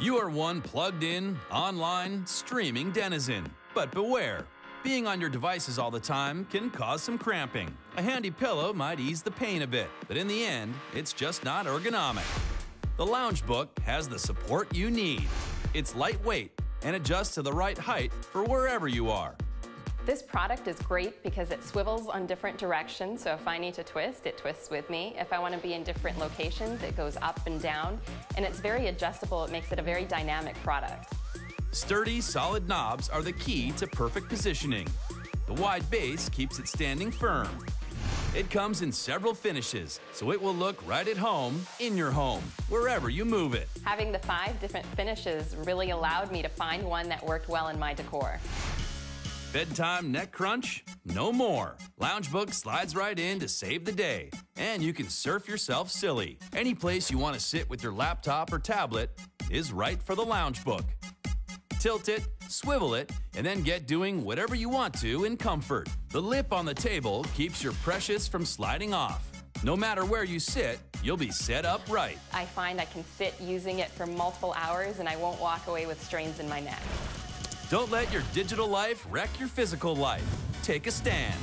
You are one plugged in, online, streaming denizen. But beware, being on your devices all the time can cause some cramping. A handy pillow might ease the pain a bit, but in the end, it's just not ergonomic. The Lounge Book has the support you need. It's lightweight and adjusts to the right height for wherever you are. This product is great because it swivels on different directions, so if I need to twist, it twists with me. If I want to be in different locations, it goes up and down, and it's very adjustable. It makes it a very dynamic product. Sturdy, solid knobs are the key to perfect positioning. The wide base keeps it standing firm. It comes in several finishes, so it will look right at home, in your home, wherever you move it. Having the five different finishes really allowed me to find one that worked well in my decor. Bedtime neck crunch? No more. Loungebook slides right in to save the day. And you can surf yourself silly. Any place you want to sit with your laptop or tablet is right for the Loungebook. Tilt it, swivel it, and then get doing whatever you want to in comfort. The lip on the table keeps your precious from sliding off. No matter where you sit, you'll be set up right. I find I can sit using it for multiple hours and I won't walk away with strains in my neck. Don't let your digital life wreck your physical life. Take a stand.